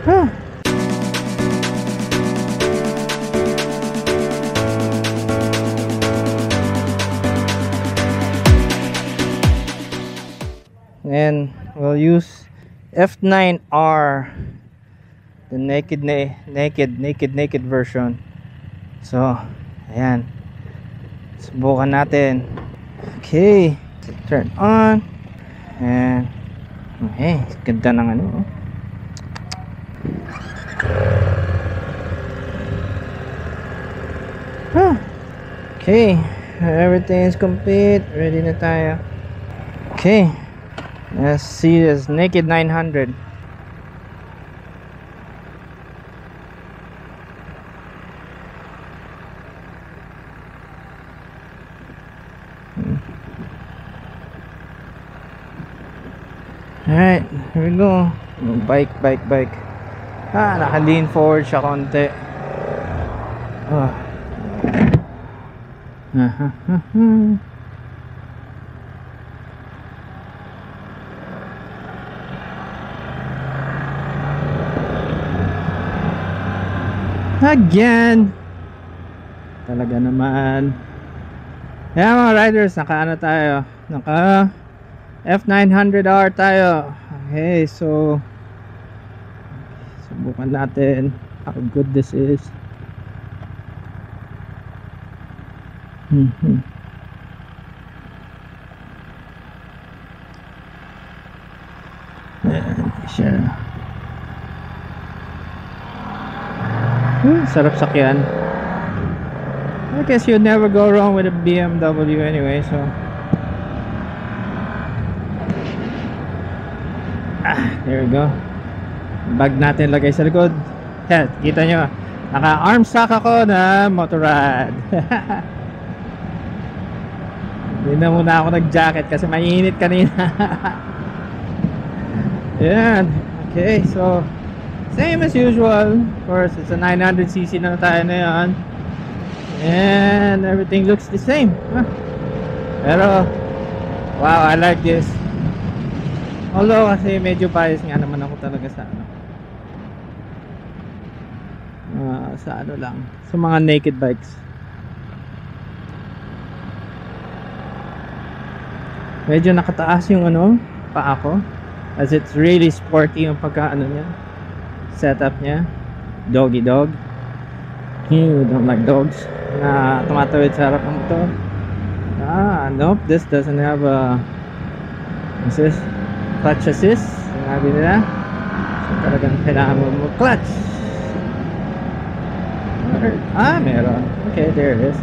And we'll use F9R the naked na naked naked naked version. So ayan. Subukan natin. Okay turn on. And okay ganda ng ano oh. Okay everything is complete. Ready na tayo. Okay. Let's see this naked 900 hmm. Alright, here we go. Bike, bike, bike. Ah, naka-lean forward siya konti. Ah. Again. Talaga naman. Kaya mga riders, naka ano tayo? Naka F900R tayo. Okay, so subukan natin how good this is. Mhm. Ayan siya. Hmm, sarap sakyan. I guess you'd never go wrong with a BMW anyway, so ah, there we go bag natin lagay sa likod. Yan, kita nyo. Naka arm sack ako na motorrad hindi na muna ako nag jacket kasi mainit kanina. Yan okay. So same as usual. Of course it's a 900cc na tayo na yan. And everything looks the same. Huh? pero wow I like this. Although kasi medyo bias nga naman ako talaga sa ano. Uh, sa ano lang, sa mga naked bikes. Medyo nakataas yung ano, pa ako. As it's really sporty yung pagka ano niya. Setup niya. Doggy dog. You don't like dogs. Na tumatawid sa harap ng motor. Ah, nope. This doesn't have a... This? clutch assist sinabi nila so talagang kailangan mo mo clutch ah meron okay there it is.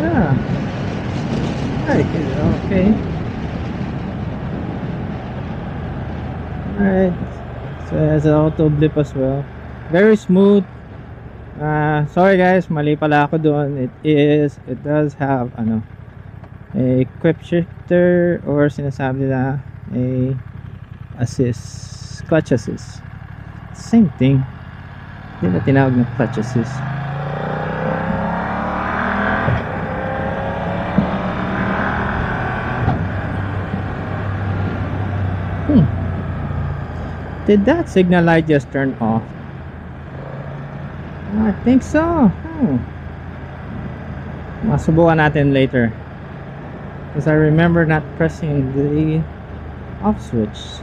Ah. Okay. Alright so it has an auto blip as well. Very smooth. Uh, sorry guys. Mali pala ako doon. It is it does have ano a quick shifter or sinasabi nila a assist clutch assist same thing. Hindi na tinawag na clutch assist hmm. Did that signal light just turn off? I think so. Hmm. masubukan natin later. Because I remember not pressing the off switch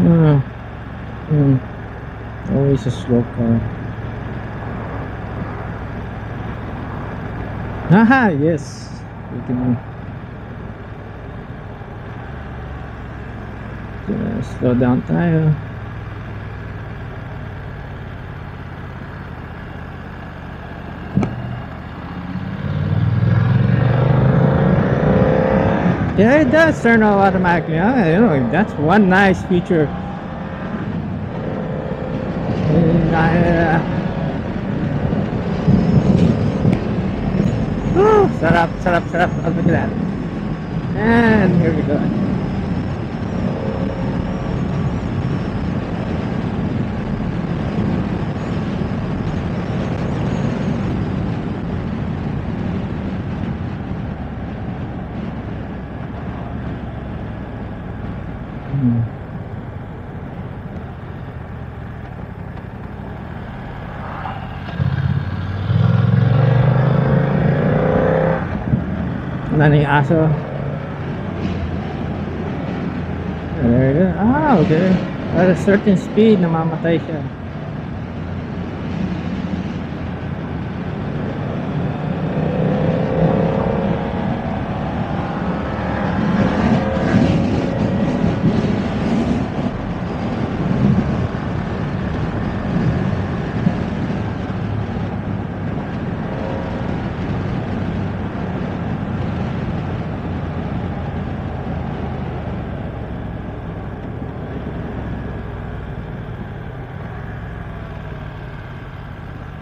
Hmm. Hmm. Always a slow car. Haha, yes. We can slow down tayo. Yeah, it does turn off automatically. Huh? You know, that's one nice feature. Oh, sarap, sarap, sarap. Look at that. And here we go. Na yung aso. There you go. Ah, okay. At a certain speed, namamatay siya.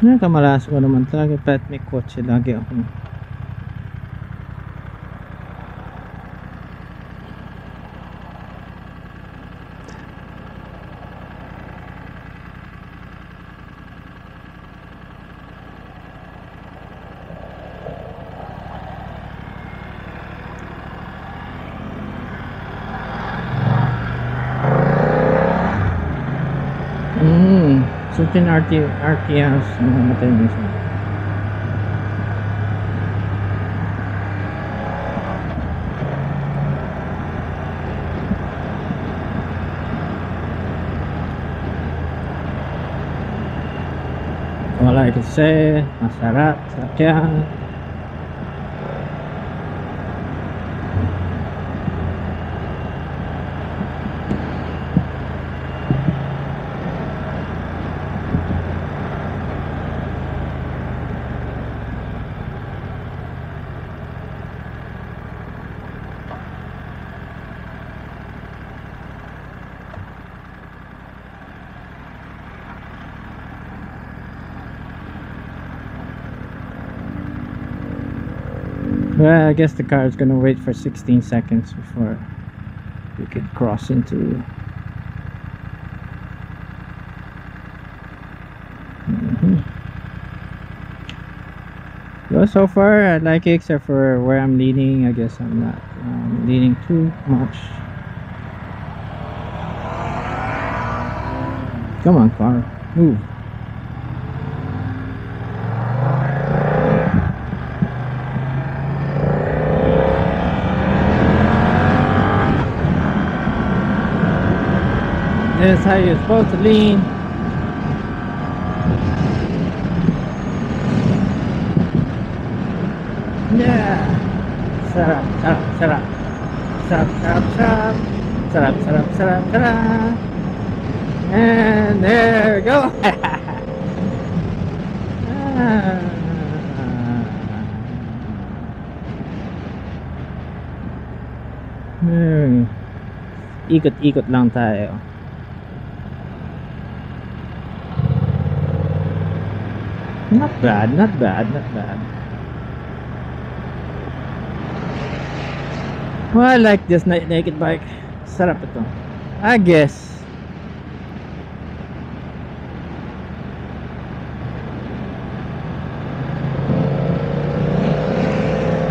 Nakamalas ko naman talaga pet may kotse lagi ako. Certain RT, RTMs namamatay din siya. Wala kasi, masarap, sakyan. Well, I guess the car is gonna wait for 16 seconds before we could cross into. Mhm. Well, so far I like it except for where I'm leaning. I guess I'm not um, leaning too much. Come on, car, move. That's how you're supposed to lean. Yeah. Sarap, sarap, sarap. Sarap, sarap, sarap. Sarap, sarap, sarap, sarap. And there we go. Ah. Ikot-ikot lang tayo. Not bad, not bad, not bad. Well, I like this na- naked bike. Sarap ito. I guess.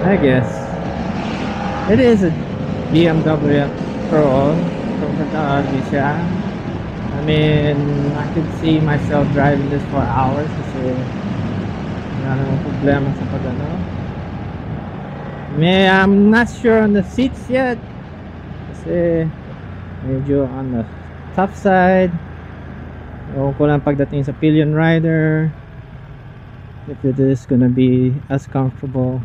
I guess. It is a BMW after Pro. Komportable siya. I mean, I could see myself driving this for hours wala namang problema sa pag ano. May, I'm not sure on the seats yet. Kasi medyo on the tough side. Ewan ko lang pagdating sa pillion rider. If it is gonna be as comfortable.